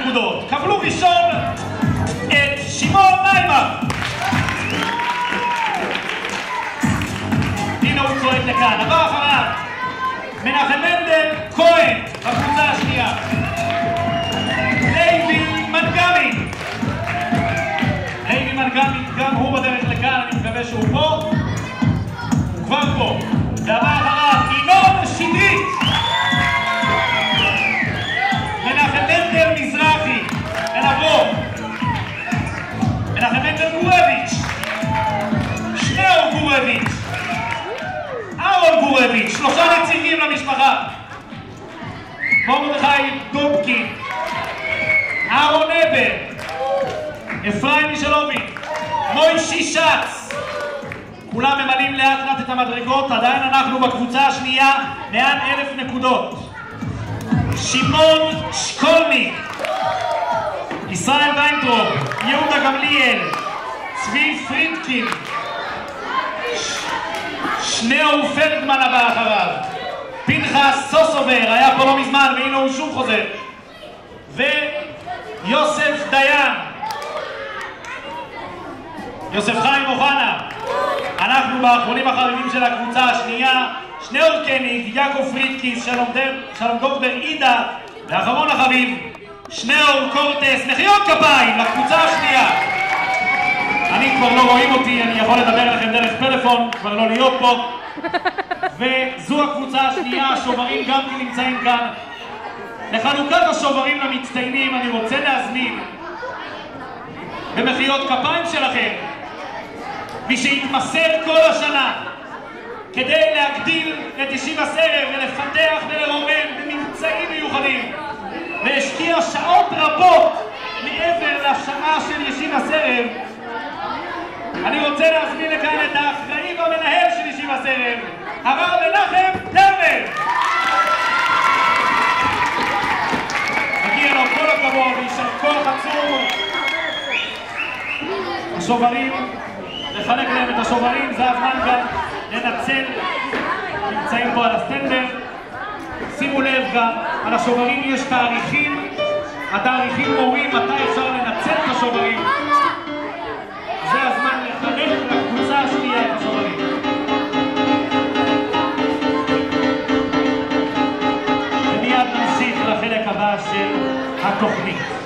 נקודות. קבלו ראשון את שמעון ניימן. הנה הוא צועד לכאן. הבא אחריו, מנחם מנדל כהן, בקבוצה השנייה. לייבי מנגמי. לייבי מנגמי, גם הוא בדרך לכאן, אני מקווה שהוא פה. הוא כבר פה. שלושה נציגים למשפחה. מרדכי דובקין. אהרון הבר. אפרים מישולובין. מוישי שץ. כולם ממלאים לאט לאט את המדרגות, עדיין אנחנו בקבוצה השנייה, מעל אלף נקודות. שמעון שקולניק, ישראל ויינטרוב, יהודה גמליאל, צבי פרידקין, שניאור פלדמן הבא אחריו, פנחס סוסובר, היה פה לא מזמן והנה הוא שוב חוזר, ויוסף דיין, יוסף חיים אוחנה, אנחנו באחרונים החביבים של הקבוצה השנייה, שניאור קניג, יעקב פרידקיס, שלום שלום גולדברג, עידה, ואחרון החביב, שניאור קורטס, מחיאות כפיים לקבוצה השנייה. אני כבר לא רואים אותי, אני יכול לדבר דרך פלאפון, כבר לא להיות פה. וזו הקבוצה השנייה, השוברים גם כן נמצאים כאן. לחלוקת השוברים למצטיינים אני רוצה להזמין במחיאות כפיים שלכם מי שהתמסר כל השנה כדי להגדיל את ישיבה סרב ולפתח ולרומם במבצעים מיוחדים והשקיע שעות רבות מעבר לשעה של ישיבה סרב אני רוצה להזמין לכאן את האחראי סרב הרב מנחם טרנר מגיע לו כל הכבוד, יישר כוח עצום השוברים, לחלק להם את השוברים, זה הזמן גם לנצל, נמצאים פה על הסטנדר. שימו לב גם, על השוברים יש תאריכים, התאריכים מורים מתי אפשר לנצל את השוברים. ומיד נמשיך לחלק הבא של התוכנית.